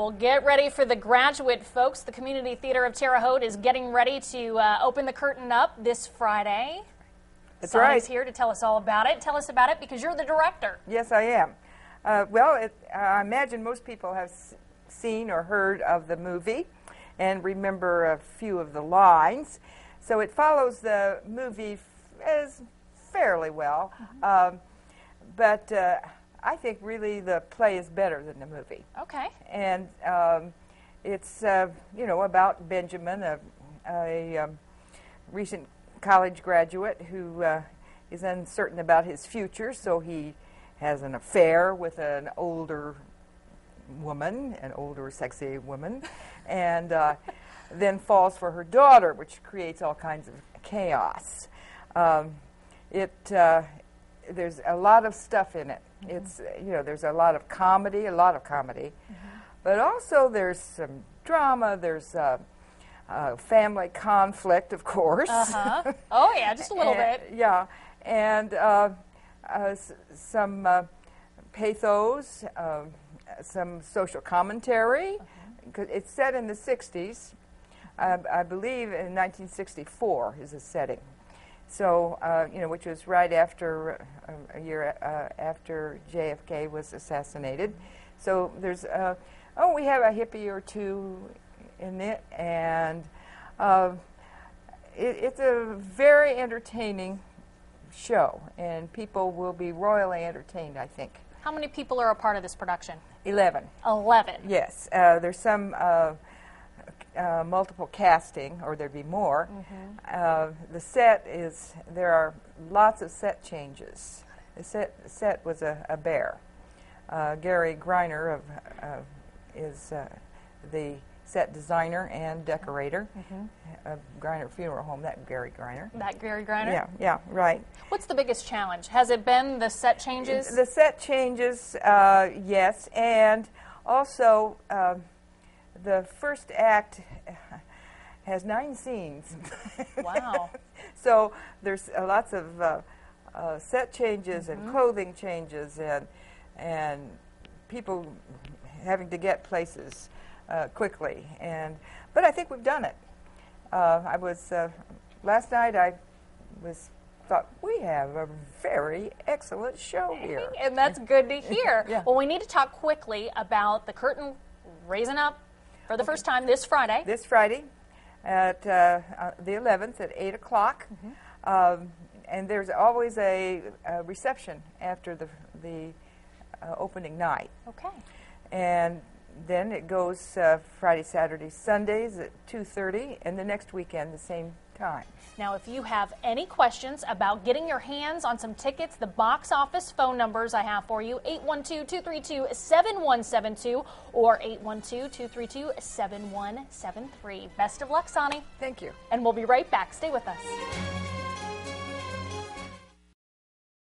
Well, get ready for the graduate, folks. The Community Theater of Terre Haute is getting ready to uh, open the curtain up this Friday. That's Sonny's right. here to tell us all about it. Tell us about it because you're the director. Yes, I am. Uh, well, it, I imagine most people have s- seen or heard of the movie and remember a few of the lines. So it follows the movie f- as fairly well. Um, but uh, I think really the play is better than the movie. Okay. and um, it's uh, you know about Benjamin, a, a um, recent college graduate who uh, is uncertain about his future, so he has an affair with an older woman, an older sexy woman, and uh, then falls for her daughter, which creates all kinds of chaos. Um, it uh, there's a lot of stuff in it. It's uh, you know there's a lot of comedy, a lot of comedy, but also there's some drama. There's uh, uh, family conflict, of course. Uh huh. oh, yeah, just a little And- bit. Yeah, and uh, uh, s- some uh, pathos, um, some social commentary. 'Cause It's set in the 60s. I, I believe in 1964 is the setting. So, uh, you know, which was right after uh, a year uh, after JFK was assassinated. So there's, uh, oh, we have a hippie or two in it, and uh, it, it's a very entertaining show, and people will be royally entertained, I think. How many people are a part of this production? 11. 11. Yes, uh, there's some uh, multiple casting, or there'd be more. Uh, the set is, there are lots of set changes. The set, the set was a, a bear. Uh, Gary Greiner of, uh, is uh, the set designer and decorator of Greiner Funeral Home, that Gary Greiner. That Gary Greiner. Yeah, yeah, right. What's the biggest challenge? Has it been the set changes? The set changes, uh, yes, and also um, the first act has nine scenes. Wow. so there's uh, lots of uh, uh, set changes and clothing changes and and people having to get places uh, quickly. And but I think we've done it. Uh, I was uh, last night. I was thought we have a very excellent show here. and that's good to hear. Yeah. Well, we need to talk quickly about the curtain raising up for the first time this Friday. this Friday at uh, uh, the 11th at 8 o'clock. Um, and there's always a, a reception after the, the uh, opening night. Okay. And then it goes uh, Friday, Saturday, Sundays at 2.30, and the next weekend the same Now, if you have any questions about getting your hands on some tickets, the box office phone numbers I have for you 812 232 7172 or 812 232 7173. Best of luck, Sonny. Thank you. And we'll be right back. Stay with us.